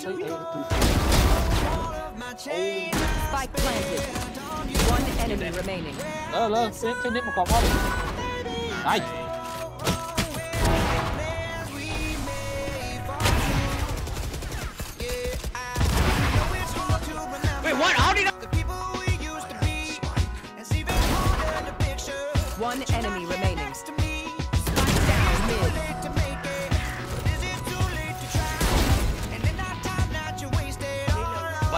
Spike planted. One enemy remaining. Lơ lơ, xếp trên đấy mà có. Nice.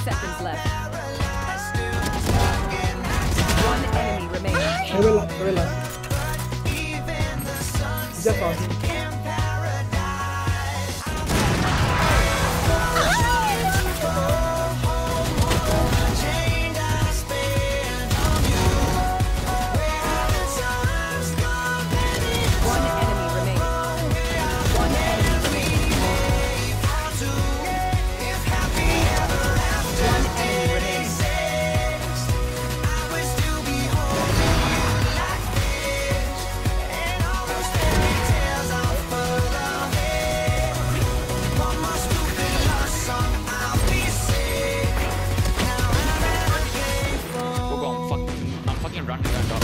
seconds left. One enemy remaining. Gorilla, gorilla. He's up on. rocket back up.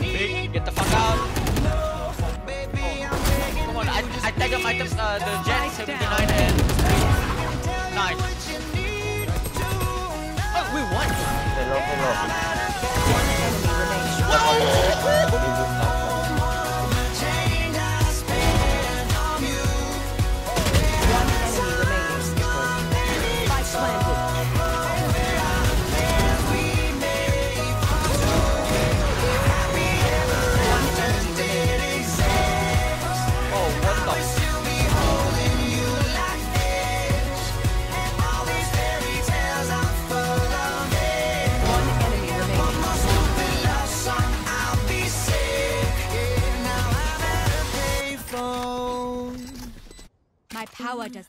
Big, the fuck out. Oh, come on, the Jett Nice. Oh, we won! Hello, hello. Power does